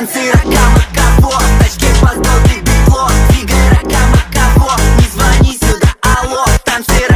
Танцы ракам. И кого, тачки по сдолке бегло. Двигай ракам. И кого, не звони сюда, алло Танцы